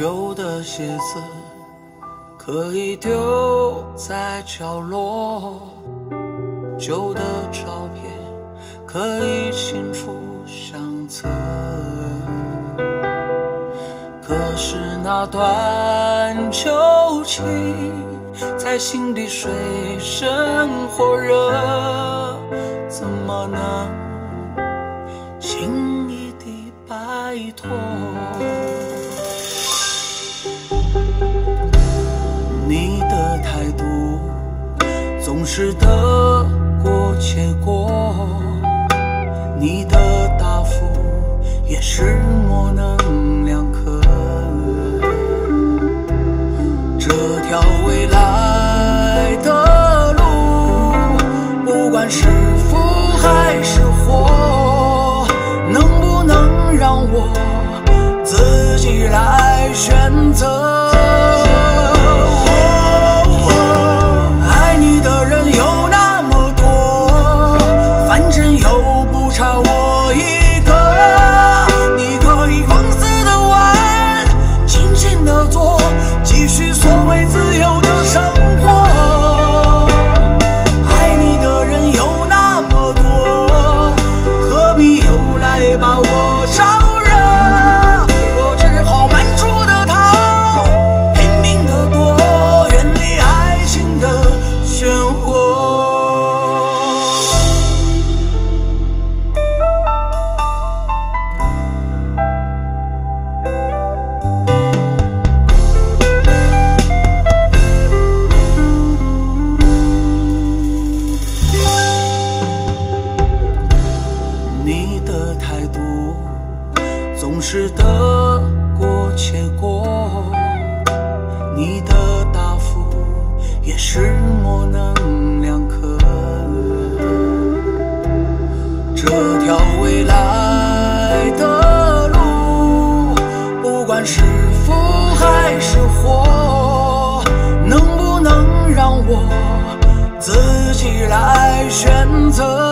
旧的鞋子可以丢在角落，旧的照片可以清除相册。可是那段旧情在心底水深火热，怎么能你的态度总是得过且过，你的答复也是模棱两可。这条未来的路，不管是福还是祸，能不能让我自己来选择？总是得过且过，你的答复也是模棱两可。这条未来的路，不管是福还是祸，能不能让我自己来选择？